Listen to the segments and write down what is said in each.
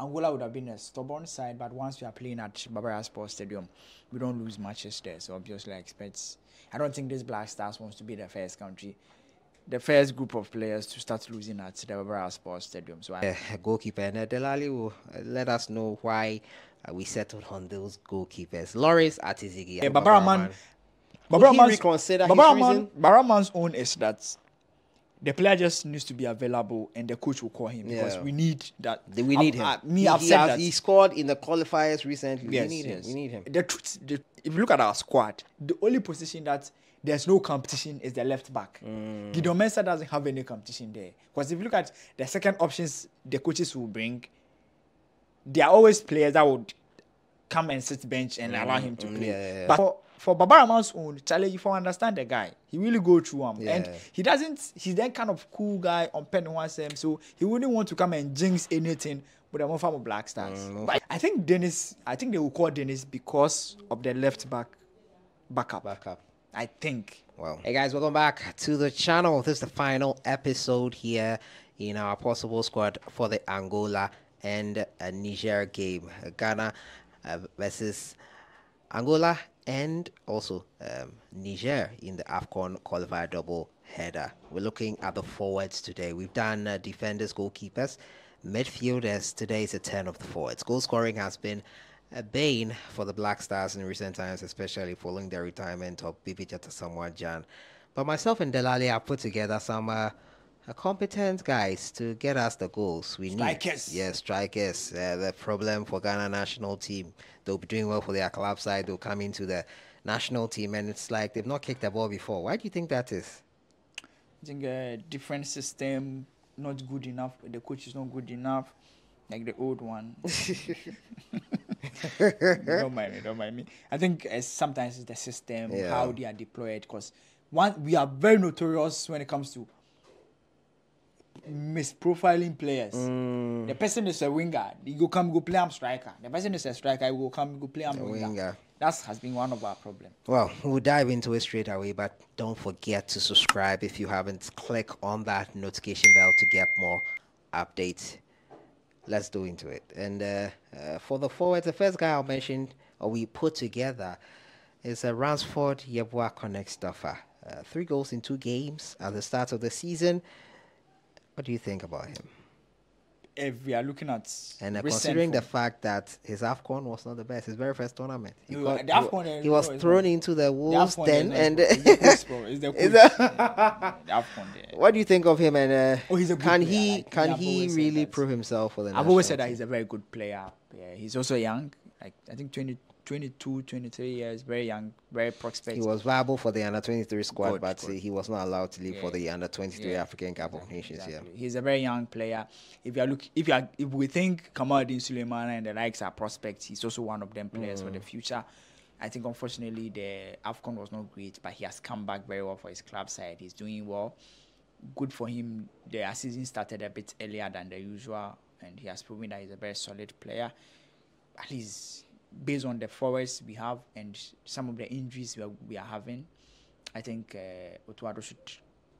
Angola would have been a stubborn side, but once we are playing at Baba Yara Sports Stadium, we don't lose matches there. So obviously, I expect. I don't think this Black Stars wants to be the first country, the first group of players to start losing at the Baba Yara Sports Stadium. So I, uh, goalkeeper and uh, Delali will uh, let us know why uh, we settled on those goalkeepers. Lawrence Ati-Zigi. Yeah, Baba Rahman. Baba Rahman's, reconsider Baba Rahman, Baba Rahman's own is that the player just needs to be available and the coach will call him yeah. because we need that. We need him. me, he, I've said has, that. He scored in the qualifiers recently. Yes, we need yes. him. We need him. The truth, the, if you look at our squad, the only position that there's no competition is the left back. Mm. Gideon Mensah doesn't have any competition there. Because if you look at the second options the coaches will bring, there are always players that would come and sit bench and mm. allow him to mm. play. Yeah, yeah, but for for Baba Rahman's own, Charlie, if I understand the guy, he really go through him. Yeah. And he doesn't, he's that kind of cool guy on pen one sem, so he wouldn't want to come and jinx anything with a from Black Stars. Mm, but I think Dennis, I think they will call Dennis because of the left back backup. Backup. I think. Well, hey guys, welcome back to the channel. This is the final episode here in our possible squad for the Angola and Niger game. Ghana versus Angola and also um, Niger in the AFCON qualifier double header. We're looking at the forwards today. We've done uh, defenders, goalkeepers, midfielders. Today is a 10 of the forwards. Goal scoring has been a bane for the Black Stars in recent times, especially following the retirement of Bibi Jata Jan. But myself and Delali have put together some uh, competent guys to get us the goals we strikers. need. Yes, strikers. Uh, the problem for Ghana national team, they'll be doing well for their club side. They'll come into the national team, and it's like they've not kicked the ball before. Why do you think that is? I think a different system, not good enough. The coach is not good enough, like the old one. don't mind me. Don't mind me. I think uh, sometimes it's the system, yeah. how they are deployed, because one we are very notorious when it comes to misprofiling players. Mm. The person is a winger, you go come go play am striker. The person is a striker, you go come go play am winger. winger. That has been one of our problems. Well, we'll dive into it straight away, but don't forget to subscribe if you haven't. Click on that notification bell to get more updates. Let's do into it. And uh, uh, for the forwards, the first guy I mentioned or we put together is a Ransford Yeboah Königsdörffer. Uh, three goals in two games at the start of the season. What do you think about him? If we are looking at and uh, considering the fact that his Afcon was not the best, his very first tournament, he, got, Afcon, he, he was thrown into the Wolves the then, and what do you think of him? And uh, oh, he's a can player. he like, can he really prove himself for the? I've always said that he's a very good player. Yeah, he's also young. Like I think 20, 22, 23 years, very young, very prospect. He was viable for the under 23 squad, good, but good. he was not allowed to leave yeah. for the under 23 yeah. African Cup exactly, of Nations. Exactly. Yeah. He's a very young player. If you look, if you are, if we think Kamaldeen Sulemana and the likes are prospects, he's also one of them players mm. for the mm. future. I think unfortunately the Afcon was not great, but he has come back very well for his club side. He's doing well. Good for him. The season started a bit earlier than the usual, and he has proven that he's a very solid player. At least based on the forwards we have and some of the injuries we are, we are having, I think uh, Otto Addo should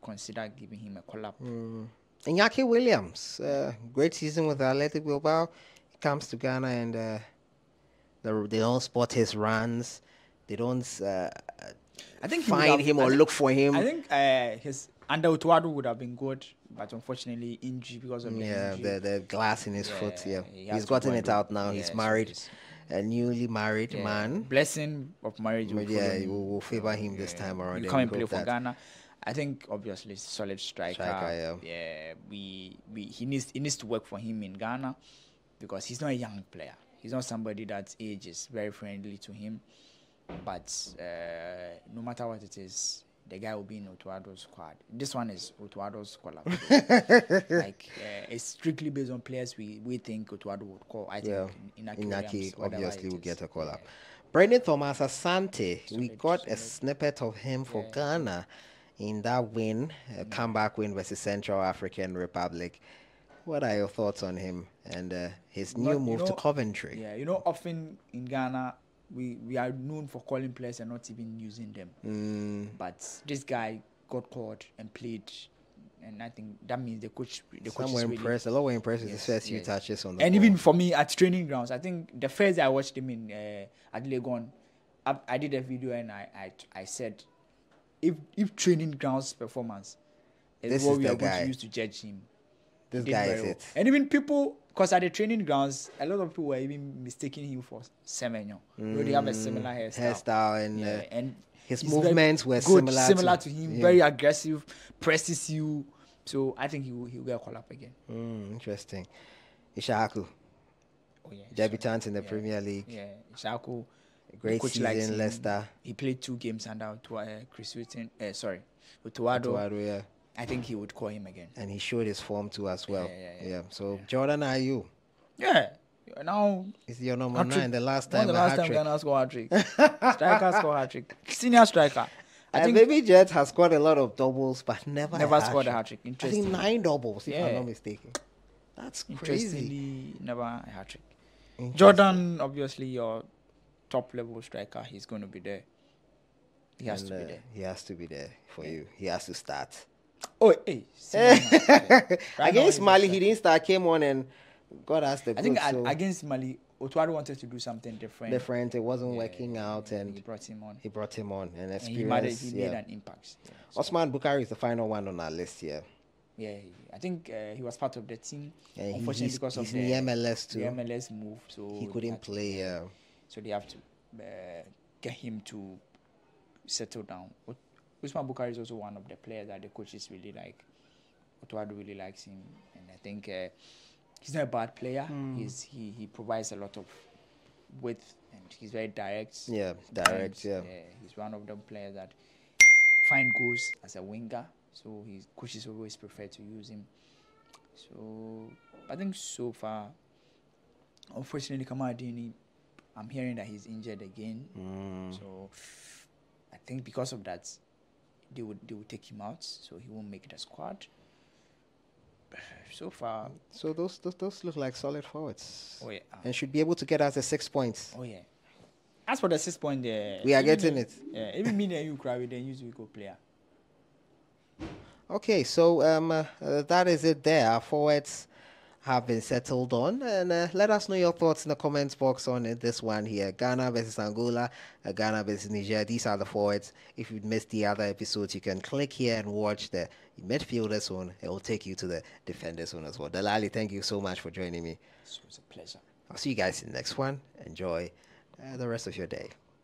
consider giving him a call up. Mm. Iñaki Williams, uh, great season with Athletic Bilbao. He comes to Ghana and uh, they don't spot his runs. They don't uh, I think find have, him or think, look for him. I think uh, his under Otto Addo would have been good, but unfortunately injury because of yeah, the, the, the glass in his yeah, foot. Yeah, he he's gotten it out now. Yeah, he's married. So a newly married yeah. man. Blessing of marriage. Will yeah, we will favor him this time around. He come and play for Ghana. I think obviously solid striker. striker yeah. yeah, we we he needs he needs to work for him in Ghana because he's not a young player. He's not somebody that age is very friendly to him. But uh, no matter what it is, the guy will be in Otto Addo's squad. This one is Otto Addo's collab. like uh, it's strictly based on players we, we think Otto Addo would call. I think yeah. Inaki, Inaki obviously will get a call up. Yeah. Brandon Thomas Asante, we got a snippet of him for yeah. Ghana in that win, a mm. comeback win versus Central African Republic. What are your thoughts on him and uh, his new move know, to Coventry? Yeah, you know, often in Ghana, we we are known for calling players and not even using them. Mm. But this guy got caught and played and I think that means the coach, the coach were is really, impressed. A lot were impressed with Yes, his first few yes. touches on the and ball. even for me at training grounds, I think the first day I watched him in uh, at Legon, I, I did a video and I, I I said, if if training grounds performance is This what is we the are going guy. to use to judge him, this guy is well. it. And even people, because at the training grounds, a lot of people were even mistaking him for Semenyo. Know, they have a similar hairstyle. Hairstyle and Yeah, uh, and his movements were good, similar similar to- to, him. yeah. Very aggressive, presses you. So I think he will, he will get a call up again. mm, interesting. Issahaku, Oh yeah, debutant in the yeah. Premier League. Yeah, Shako. Great coach season. Leicester. He played two games under to, uh, Chris Hughton. Uh, sorry, Otto Addo. Tuadu, yeah. I think he would call him again. And he showed his form too as well. Yeah, yeah, yeah. So Jordan Ayew? Yeah. Now, is your number hat-trick. nine. The last time the last time. Ghana scored hat trick. striker scored hat trick. Senior striker. I Uh, think Baby Jet has scored a lot of doubles, but never never a scored a hat trick. I think nine doubles, if I'm not mistaken. That's crazy. Never a hat trick. Jordan, obviously, your top level striker. He's going to be there. He has And, to be uh, there. He has to be there for you. He has to start. Oh, hey. Right now, Against he's Mali, he didn't start. Came on and got us the I think so against Mali, Otto Addo wanted to do something different. different. It wasn't Yeah, working out, and he brought him on. he brought him on and And he made, experience. he made an impact. Yeah, so- Osman Bukari is the final one on our list here. yeah I think uh, he was part of the team. And Unfortunately, he's, because of he's the, the MLS the too. MLS move, so he couldn't had play. Uh, So they have to uh, get him to settle down. Usman Bukari is also one of the players that the coaches really like. Otto Addo really likes him, and I think uh, he's not a bad player. Hmm. He's he he provides a lot of width, and he's very direct. yeah, direct. Yeah. uh, he's one of them players that find goals as a winger. So his coaches always prefer to use him. So I think so far, unfortunately, Kamaldeen, I'm hearing that he's injured again. Mm. So I think because of that, they would they would take him out, so he won't make the squad. So far, So those, those those look like solid forwards, oh yeah, and should be able to get us the six points. oh yeah. As for the six point there, We are getting me- it. Yeah, even me and you cry, then use we go player. Okay, so um, uh, uh, that is it there. Our forwards have been settled on, and uh, let us know your thoughts in the comments box on it, this one here: Ghana versus Angola, uh, Ghana versus Niger. These are the forwards. If you missed the other episodes, you can click here and watch the midfielders one. It will take you to the defenders one as well. Delali, thank you so much for joining me. So it's a pleasure. I'll see you guys in the next one. Enjoy uh, the rest of your day.